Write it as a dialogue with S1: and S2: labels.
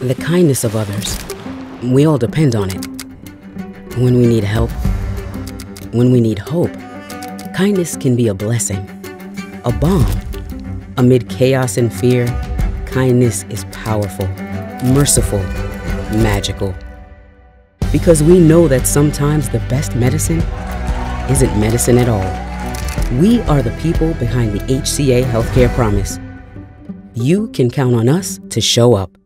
S1: the kindness of others. We all depend on it. When we need help, when we need hope, kindness can be a blessing, a balm. Amid chaos and fear, kindness is powerful, merciful, magical. Because we know that sometimes the best medicine isn't medicine at all. We are the people behind the HCA Healthcare Promise. You can count on us to show up